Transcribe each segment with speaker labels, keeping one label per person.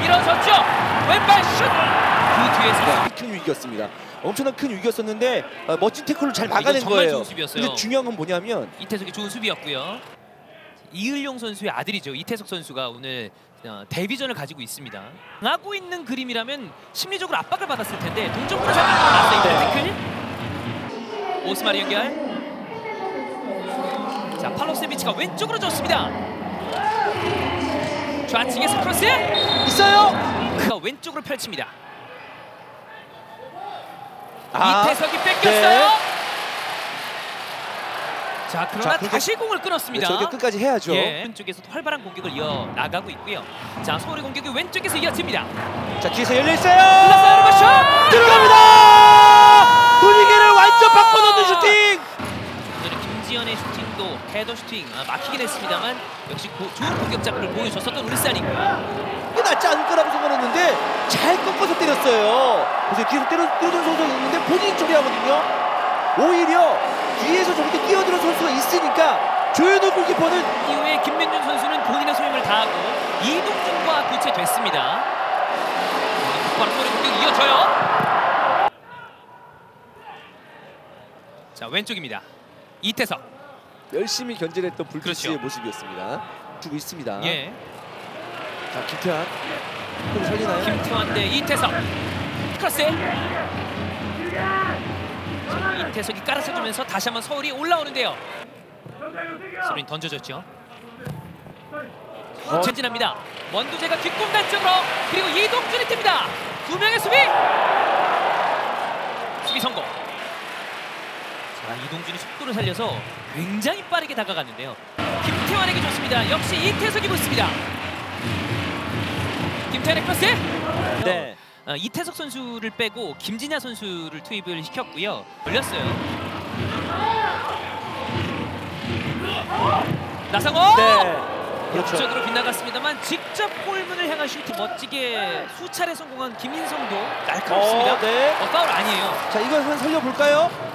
Speaker 1: 밀어줬죠. 왼발 슛. 그 뒤에서
Speaker 2: 큰 위기였습니다. 엄청난 큰 위기였었는데 어, 멋진 태클로 잘
Speaker 1: 이건
Speaker 2: 막아낸
Speaker 1: 정말
Speaker 2: 거예요.
Speaker 1: 좋은 수비였어요.
Speaker 2: 근데 중요한 건 뭐냐면
Speaker 1: 이태석의 좋은 수비였고요. 이을용 선수의 아들이죠. 이태석 선수가 오늘 어, 데뷔전을 가지고 있습니다. 하고 있는 그림이라면 심리적으로 압박을 받았을 텐데 동점으로 잡는 건 났어요.
Speaker 2: 네.
Speaker 1: 태클. 오스마리 연결. 자 팔로세비치가 왼쪽으로 줬습니다. 좌측에서 크로스.
Speaker 2: 있어요.
Speaker 1: 그가 왼쪽으로 펼칩니다.
Speaker 2: 아,
Speaker 1: 이태석이 뺏겼어요.
Speaker 2: 네.
Speaker 1: 자 그러나
Speaker 2: 자, 그게-
Speaker 1: 다시 공을 끊었습니다.
Speaker 2: 저게 끝까지 해야죠.
Speaker 1: 예. 왼쪽에서도 활발한 공격을 이어 나가고 있고요. 자 서울의 공격이 왼쪽에서 이어집니다.
Speaker 2: 자 뒤에서 열려 있어요.
Speaker 1: 흘렀어요, 여러분, 슛!
Speaker 2: 들어갑니다. 분위기를 완전 바꿔놓는 슈팅.
Speaker 1: 오늘은 김지현의 슈팅도 헤더 슈팅 아, 막히긴 했습니다만 역시 고, 좋은 공격작을 보여줬었던 울산이고요.
Speaker 2: 이게 낫지 않을 거라고 생각했는데 잘 꺾어서 때렸어요. 그래서 뒤에서 때려 때려준 선수가 있는데 본인이 처리하거든요. 오히려 뒤에서 저렇게 뛰어드는 선수가 있으니까 조현우 골키퍼는
Speaker 1: 이후에 김민준 선수는 본인의 소임을 다하고 이동준과 교체됐습니다. 바로 서울의 공격이 이어져요. 자 왼쪽입니다. 이태석.
Speaker 2: 열심히 견제했던 불크스의
Speaker 1: 그렇죠.
Speaker 2: 모습이었습니다. 주고 있습니다.
Speaker 1: 예.
Speaker 2: 자 김태환 좀 살리나요?
Speaker 1: 김태환 대 이태석 크로스 자, 이태석이 깔아서 주면서 다시 한번 서울이 올라오는데요 수린 던져줬죠 어.前진합니다 원두재가 뒷공간 쪽으로 그리고 이동준이 뜁니다 두 명의 수비 수비 성공 자 이동준이 속도를 살려서 굉장히 빠르게 다가갔는데요 김태환에게 좋습니다 역시 이태석이 붙습니다 김태환의 크로스
Speaker 2: 네.
Speaker 1: 어, 이태석 선수를 빼고 김진야 선수를 투입을 시켰고요. 올렸어요. 나상호!
Speaker 2: 네. 그렇죠.
Speaker 1: 역전으로 빗나갔습니다만 직접 골문을 향한 슈트 멋지게 수차례 성공한 김인성도 날카롭습니다.
Speaker 2: 어, 네.
Speaker 1: 어, 파울 아니에요.
Speaker 2: 자 이걸 한번 살려볼까요?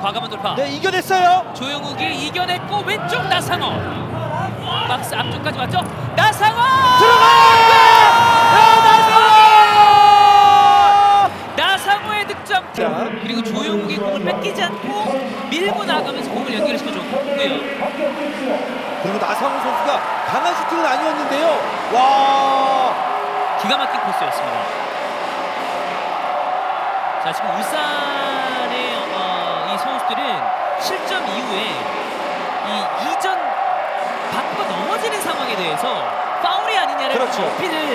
Speaker 1: 과감한 돌파.
Speaker 2: 네 이겨냈어요.
Speaker 1: 조영욱이 이겨냈고 왼쪽 나상호. 박스 앞쪽까지 왔죠. 나상호!
Speaker 2: 들어가!
Speaker 1: 나상호의 득점.
Speaker 2: 자.
Speaker 1: 그리고 조영욱이 공을 뺏기지 않고 밀고 나가면서 공을 연결을 시켜줬고요.
Speaker 2: 그리고 나상호 선수가 강한 슈팅은 아니었는데요. 와.
Speaker 1: 기가 막힌 코스였습니다. 자 지금 이 선수들은 실점 이후에 이 이전 받고 넘어지는 상황에 대해서 파울이 아니냐를
Speaker 2: 그렇죠.
Speaker 1: 어필을